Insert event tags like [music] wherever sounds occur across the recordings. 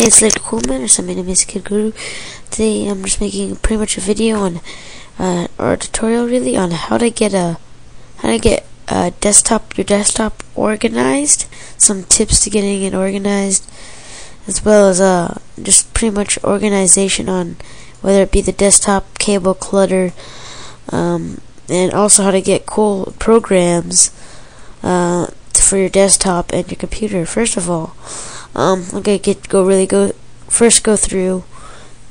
Hey, it's Laker Coolman, or name is Kid Guru. Today, I'm just making pretty much a video on, uh, or a tutorial really, on how to get a, how to get a desktop, your desktop organized. Some tips to getting it organized, as well as uh, just pretty much organization on whether it be the desktop cable clutter, um, and also how to get cool programs, uh, for your desktop and your computer. First of all. Um, I'm gonna get go really go first go through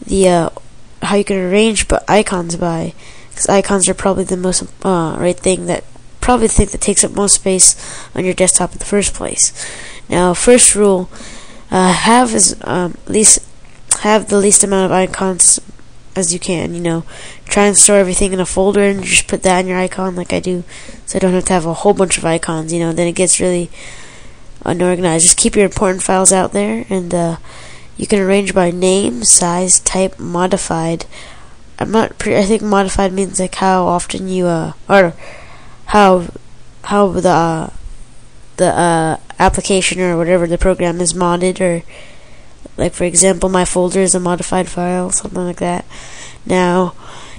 the uh, how you can arrange but icons by because icons are probably the most uh, right thing that probably the thing that takes up most space on your desktop in the first place. Now, first rule: uh, have is um, least have the least amount of icons as you can. You know, try and store everything in a folder and just put that in your icon like I do, so I don't have to have a whole bunch of icons. You know, then it gets really unorganized. Just keep your important files out there, and uh, you can arrange by name, size, type, modified. I'm not. Pre- I think modified means like how often you uh or how how the uh, the uh, application or whatever the program is modded or like for example my folder is a modified file something like that now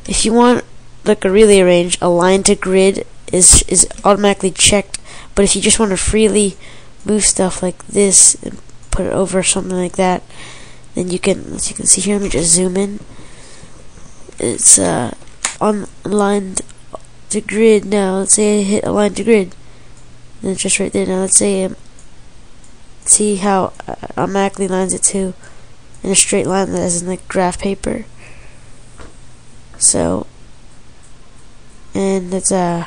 if you want like a really arrange align to grid is is automatically checked but if you just want to freely move stuff like this and put it over something like that, then you can, as you can see here, let me just zoom in. It's uh, on aligned to grid now. Let's say I hit align to grid. And it's just right there. Now let's say um, see how uh, automatically lines it to in a straight line that is in the graph paper. So, and that's uh,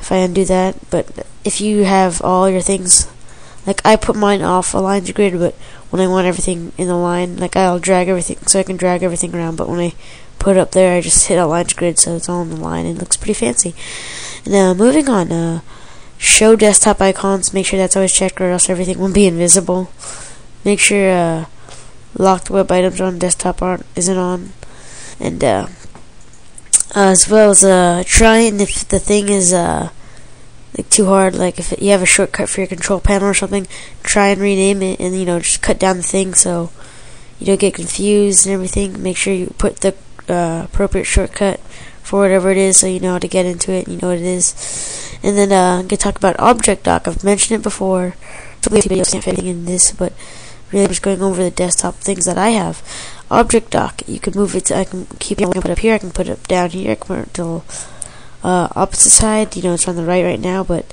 if I undo that, but if you have all your things like I put mine off align to grid, but when I want everything in the line, like I'll drag everything so I can drag everything around. But when I put it up there, I just hit align to grid, so it's all in the line and it looks pretty fancy. Now moving on, uh, show desktop icons. Make sure that's always checked, or else everything will be invisible. Make sure uh, locked web items on desktop aren't isn't on, and uh, as well as uh, try and if the thing is uh like too hard. Like if you have a shortcut for your control panel or something, try and rename it, and you know just cut down the thing so you don't get confused and everything. Make sure you put the uh, appropriate shortcut for whatever it is, so you know how to get into it. And you know what it is. And then uh, I'm gonna talk about Object Dock. I've mentioned it before. Probably videos can't fit anything in this, but really I'm just going over the desktop things that I have. Object Dock. You can move it. To, I can keep it. I can put it up here. I can put it down here. I can put it till uh, opposite side. You know, it's on the right right now, but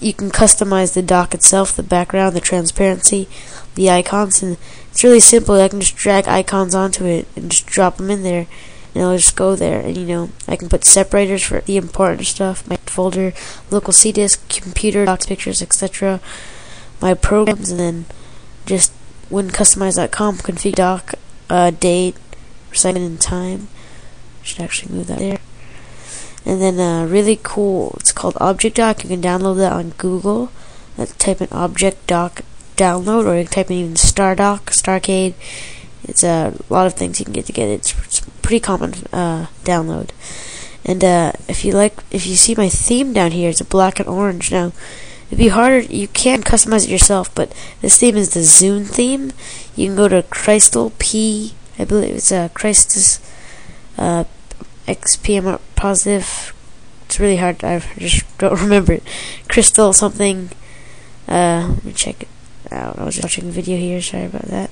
you can customize the dock itself, the background, the transparency, the icons, and it's really simple. I can just drag icons onto it and just drop them in there, and it'll just go there. And you know, I can put separators for the important stuff, my folder, local C disk, computer, docs, pictures, etc. My programs, and then just wincustomize.com config dock, uh, date, second and time. Should actually move that there. And then uh, really cool, it's called Object Dock. You can download that on Google. Let's type in Object Dock download, or you can type in even StarDock, Starcade. It's uh, a lot of things you can get to get. It's, it's pretty common uh, download. And uh, if you like, if you see my theme down here, it's a black and orange. Now, it'd be harder. You can customize it yourself, but this theme is the Zune theme. You can go to Crystal P. I believe it's a uh, Christus uh, XP. Positive. It's really hard. I just don't [laughs] remember it. Crystal something. Uh, let me check it out. I was just watching a video here. Sorry about that.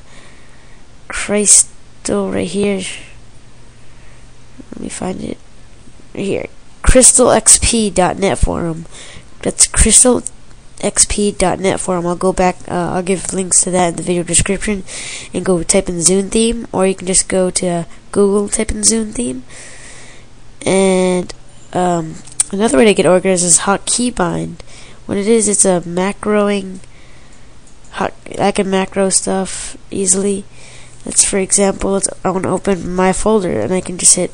Crystal right here. Let me find it. Right here. CrystalXP.net forum. That's CrystalXP.net forum. I'll go back. Uh, I'll give links to that in the video description, and go type in Zune theme, or you can just go to Google, type in Zune theme and um, another way to get organized is hotkeybind. What it is, it's a macroing. Hot, I can macro stuff easily. Let's, for example, let's, I want to open my folder, and I can just hit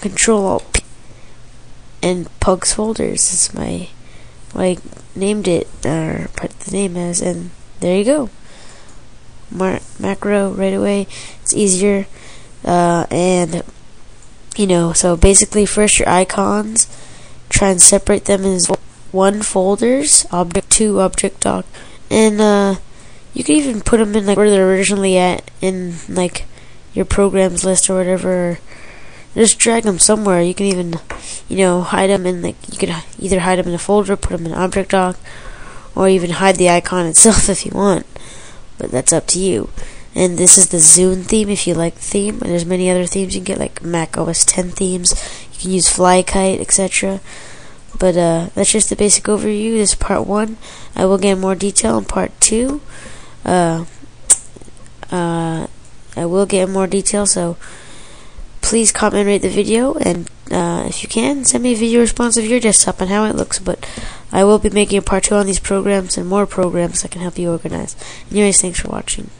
Control Alt P and Pugs folders. It's my, I named it or put the name as, and there you go. Mar- macro right away. It's easier, uh, and you know, so basically first your icons, try and separate them as one folders, object 2, object dock, and uh, you can even put them in like where they're originally at in like your programs list or whatever. Just drag them somewhere. You can even, you know, hide them in like you could either hide them in a folder, put them in Object Dock, or even hide the icon [laughs] itself if you want. But that's up to you. And this is the Zune theme if you like the theme. And there's many other themes you can get like Mac OS 10 themes. You can use Flyakite, etc. But uh, that's just the basic overview. This is part one. I will get more detail in part two. Uh, uh, I will get more detail, so please comment rate the video, and uh, if you can, send me a video response of your desktop and how it looks. But I will be making a part two on these programs and more programs that can help you organize. Anyways, thanks for watching.